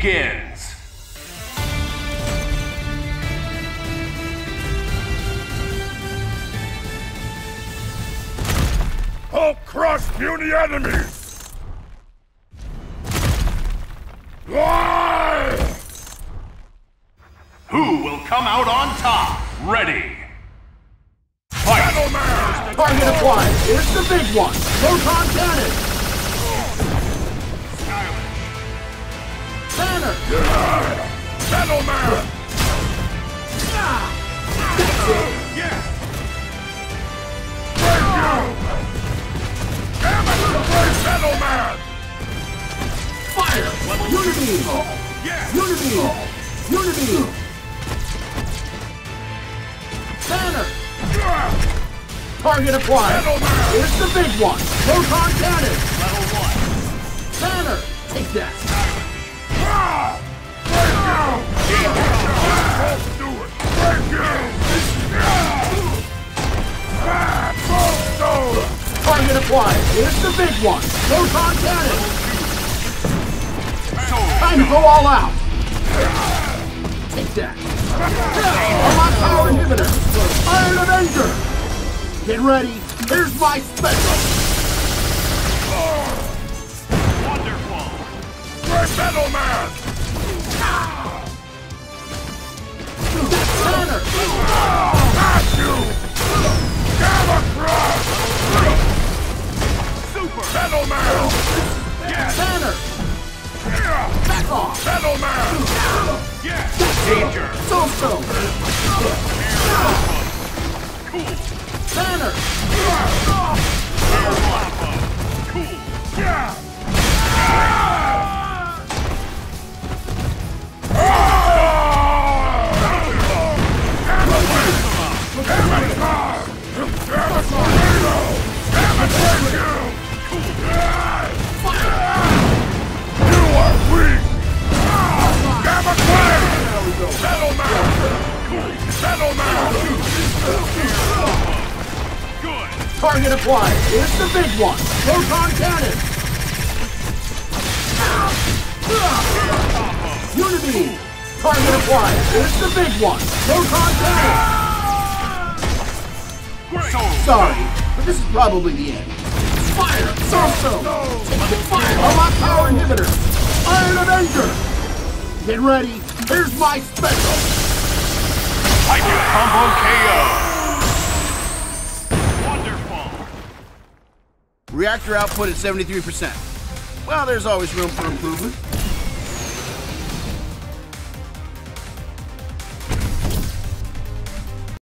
begins. Hulk crush puny enemies! Why? Who will come out on top? Ready. Fight! Gentleman! Target acquired. Here's the big one. Proton cannon. Banner. Gentleman! Yes! Thank you! It! Great gentleman! Fire. Yes! Unity. Unity. Banner. Target acquired. Here's the big one. Proton cannon. Level one. Banner. Take that. Target acquired. Here's the big one. Proton cannon. Time to go all out. Take that. Unlock power inhibitor. Iron Avenger. Get ready. Here's my special. Off. Gentleman! Yes! Danger! So-so. Target acquired. Here's the big one. Proton cannon. Unity. Target acquired. Here's the big one. Proton cannon. Sorry, but this is probably the end. Fire! So-so! Take the fire! Unlock power inhibitor! Iron Avenger! Get ready! Here's my special! Hyper Combo Reactor output at 73%. Well, there's always room for improvement.